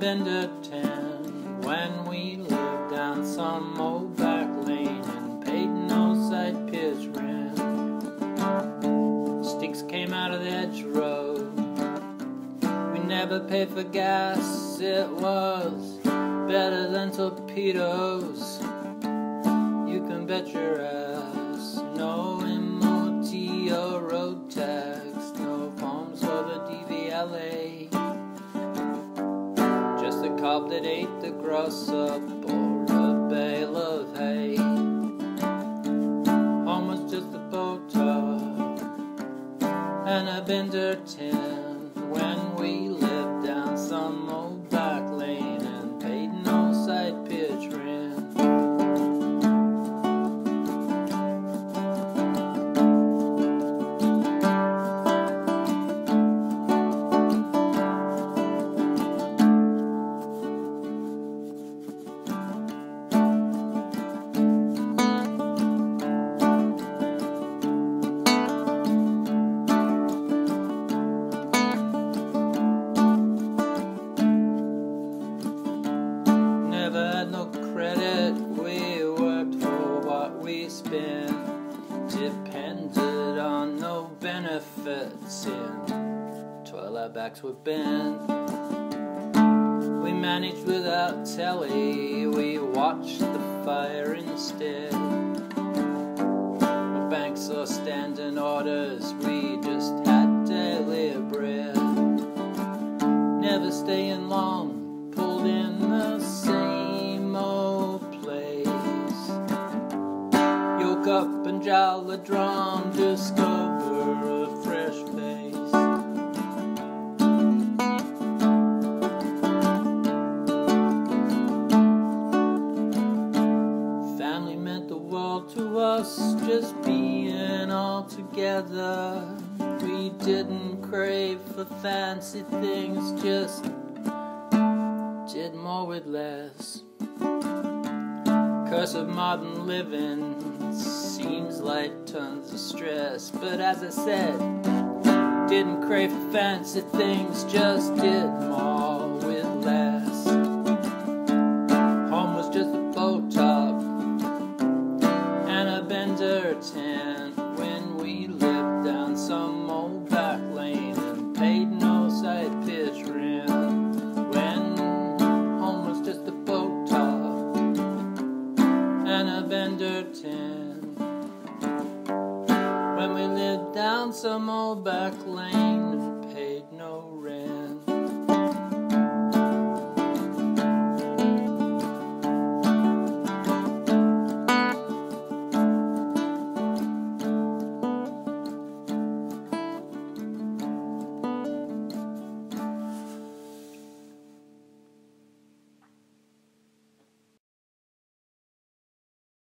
a bender ten when we lived down some old back lane and paid no side pitch rent. Sticks came out of the edge road. We never paid for gas, it was better than torpedoes. You can bet your ass. No cob that ate the grass up or a bale of hay. Home was just a bowtop and a bender tin we spent. Depended on no benefits in toilet backs were bent. We managed without telly, we watched the fire instead. No banks or standing orders, we just had daily bread. Never staying long, Jowl the drum, discover a fresh face. Family meant the world to us, just being all together. We didn't crave for fancy things, just did more with less. Curse of modern living seems like tons of stress, but as I said, didn't crave for fancy things, just did more with less. Home was just a bowtop and a bender tin when we lived down some old back lane and paid no side pitch rent. When home was just a bowtop and a bender tin. some old back lane paid no rent.